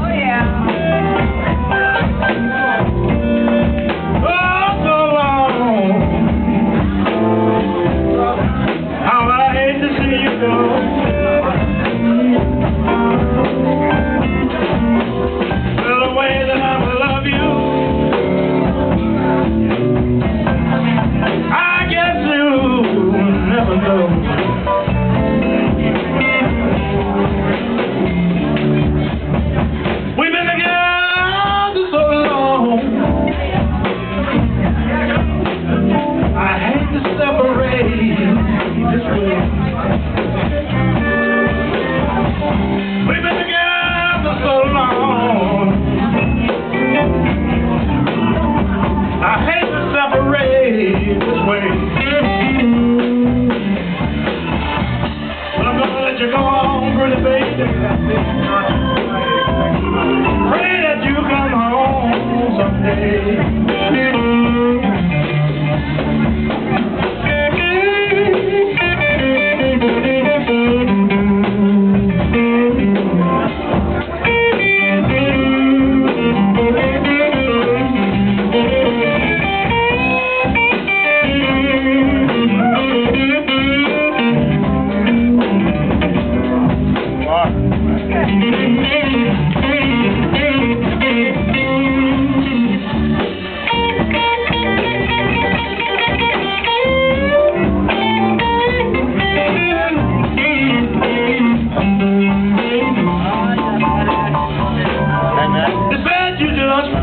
Oh, yeah.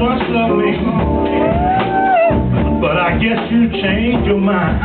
once loved me, but I guess you changed your mind.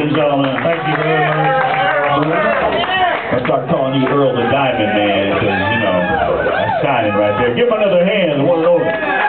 And gentlemen. Thank you very much. I start calling you Earl the Diamond Man, because, you know, that's shining right there. Give him another hand, one and only.